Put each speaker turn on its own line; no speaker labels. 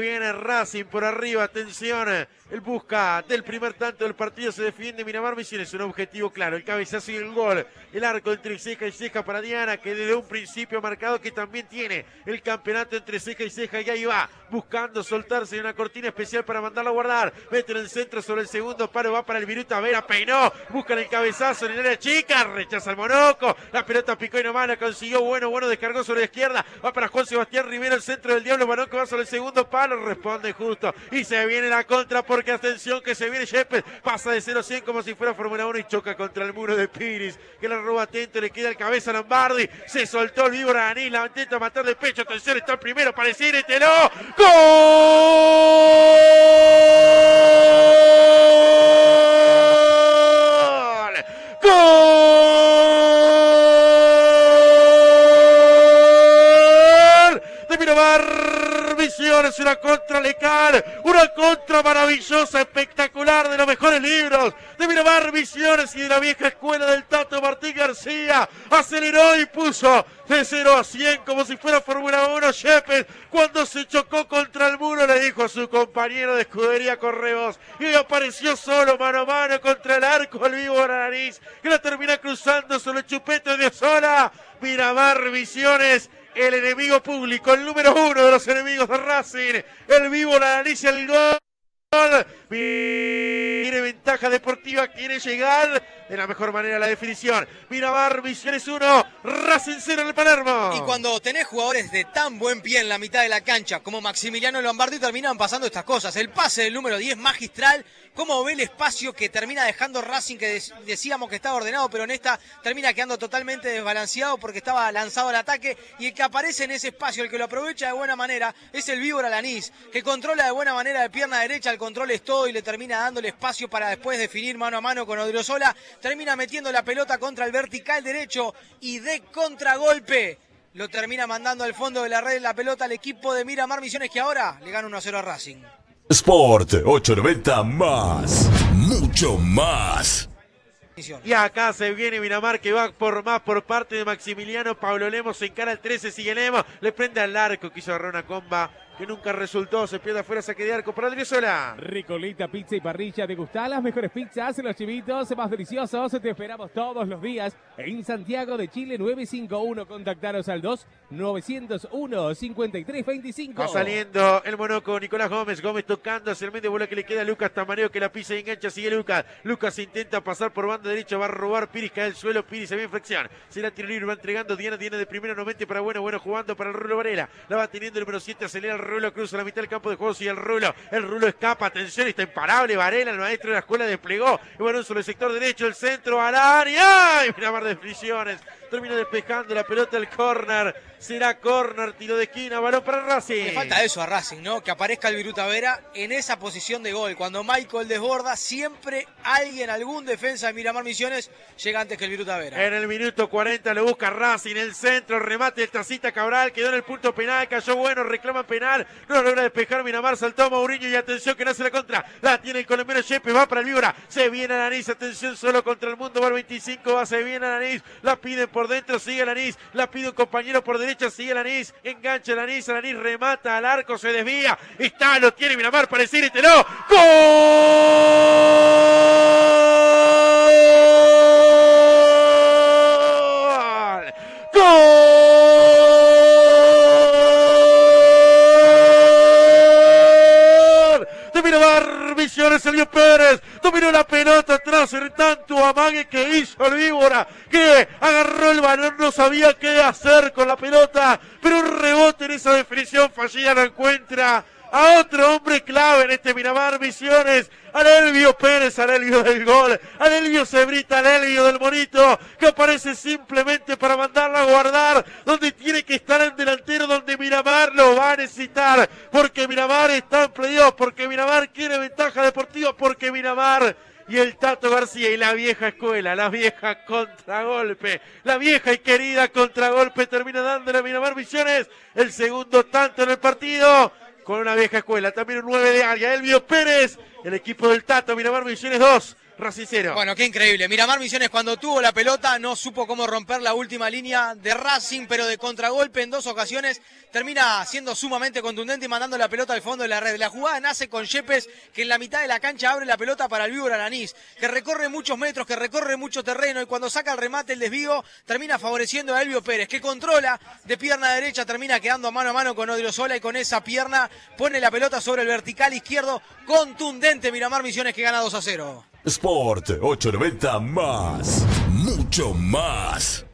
Viene Racing por arriba, atención. Él busca del primer tanto del partido, se defiende. Miramar Misiones, un objetivo claro, el cabezazo y el gol. El arco entre ceja y ceja para Diana, que desde un principio ha marcado que también tiene el campeonato entre ceja y ceja. Y ahí va, buscando soltarse en una cortina especial para mandarlo a guardar. Mete en el centro sobre el segundo paro, va para el Viruta Vera, peinó, busca el cabezazo en el área chica, rechaza el monoco, la pelota picó y nomás la consiguió, bueno, bueno, descargó sobre la izquierda, va para Juan Sebastián Rivero, el centro del Diablo, Monoco va sobre el segundo palo, responde justo. Y se viene la contra porque atención que se viene Shepard, pasa de 0 a 100 como si fuera Fórmula 1 y choca contra el muro de Piris, que la roba atento, le queda el cabeza a Lombardi, se soltó el víbora Anís, la intenta matar de pecho, atención, está el primero para decir, lo ¡Gol! ¡Gol! Visiones, una contra lecal, una contra maravillosa, espectacular, de los mejores libros, de Miramar Visiones y de la vieja escuela del Tato Martín García. Aceleró y puso de 0 a 100 como si fuera Fórmula 1 Shepard. Cuando se chocó contra el muro le dijo a su compañero de escudería Correos y apareció solo mano a mano contra el arco el vivo nariz que la termina cruzando sobre el chupete de Osola. Miramar Visiones el enemigo público, el número uno de los enemigos de Racing, el vivo la nariz el gol. Tiene ventaja deportiva, quiere llegar de la mejor manera la definición. Miramar, Misiones 1, Racing 0 en el Palermo.
Y cuando tenés jugadores de tan buen pie en la mitad de la cancha como Maximiliano Lombardi, terminan pasando estas cosas. El pase del número 10 magistral, cómo ve el espacio que termina dejando Racing, que decíamos que estaba ordenado, pero en esta termina quedando totalmente desbalanceado porque estaba lanzado al ataque. Y el que aparece en ese espacio, el que lo aprovecha de buena manera, es el Víbora Lanís, que controla de buena manera de pierna derecha, el control es todo y le termina dando el espacio para después definir mano a mano con Odriozola termina metiendo la pelota contra el vertical derecho y de contragolpe lo termina mandando al fondo de la red la pelota al equipo de Miramar Misiones que ahora le gana 1-0 a Racing.
Sport 890 más, mucho más.
Y acá se viene Miramar que va por más por parte de Maximiliano. Pablo Lemos se encara el 13, sigue Lemos, le prende al arco, quiso agarrar una comba que nunca resultó. Se pierde afuera, saque de arco para Adriozola.
Ricolita, pizza y parrilla. ¿Te gustan las mejores pizzas? Los chivitos más deliciosos. Te esperamos todos los días en Santiago de Chile 951. Contactaros al 2 901 5325.
Va saliendo el monoco Nicolás Gómez. Gómez tocando hacia el medio. Bola que le queda a Lucas Tamareo que la pisa y engancha. Sigue Lucas. Lucas intenta pasar por banda derecha. Va a robar. Piris cae al suelo. Piris se ve en flexión. Se la tiro libre. Va entregando. Diana tiene de. No mete para bueno. Bueno jugando para el Rulo Varela. La va teniendo el número 7. Acelera el Rulo cruza la mitad del campo de juego, y el Rulo, el Rulo escapa, atención, está imparable, Varela, el maestro de la escuela desplegó, y bueno, sobre el sector derecho, el centro al área, y mira, de definiciones, termina despejando la pelota al córner, será córner, tiro de esquina, balón para Racing.
Le falta eso a Racing, ¿no? Que aparezca el Viruta Vera en esa posición de gol. Cuando Michael desborda, siempre alguien, algún defensa de Miramar Misiones, llega antes que el Viruta Vera.
En el minuto 40 lo busca Racing, el centro, remate el Tacita Cabral, quedó en el punto penal, cayó bueno, reclama penal, no logra despejar Miramar, saltó Mourinho y atención que no hace la contra, la tiene el colombiano Chepe, va para el Víbora, se viene a Nariz, atención solo contra el mundo, va al 25, va, se viene a Nariz, la pide por dentro, sigue Nariz, la pide un compañero por derecha, sigue Lanís, engancha Lanís, Lanís remata al arco, se desvía, está, lo tiene Miramar para decir este no, ¡Gol! ¡Gol! Miramar, Misiones, Sergio Pérez, dominó la pelota atrás en tanto amague que hizo el víbora, que agarró el balón, no sabía qué hacer con la pelota, pero un rebote en esa definición fallida no encuentra a otro hombre clave en este Miramar Misiones, a Elvio Pérez, a Elvio del gol, a Elvio Cebrita, a Elvio del Bonito, que aparece simplemente para mandarla a guardar, donde tiene que estar el delantero, donde Miramar lo va a necesitar, Miramar está en porque Miramar quiere ventaja deportiva, porque Miramar y el Tato García y la vieja escuela, la vieja contragolpe, la vieja y querida contragolpe termina dándole a Miramar Misiones el segundo tanto en el partido con una vieja escuela. También un 9 de área. Elvio Pérez, el equipo del Tato, Miramar Misiones 2. 0.
Bueno, qué increíble. Miramar Misiones cuando tuvo la pelota no supo cómo romper la última línea de Racing, pero de contragolpe en dos ocasiones termina siendo sumamente contundente y mandando la pelota al fondo de la red. La jugada nace con Yepes, que en la mitad de la cancha abre la pelota para el Víbora Aranís, que recorre muchos metros, que recorre mucho terreno y cuando saca el remate, el desvío, termina favoreciendo a Elvio Pérez, que controla de pierna derecha, termina quedando mano a mano con Odriozola y con esa pierna pone la pelota sobre el vertical izquierdo. Contundente Miramar Misiones que gana 2 a 0.
Sport 890 más. Mucho más.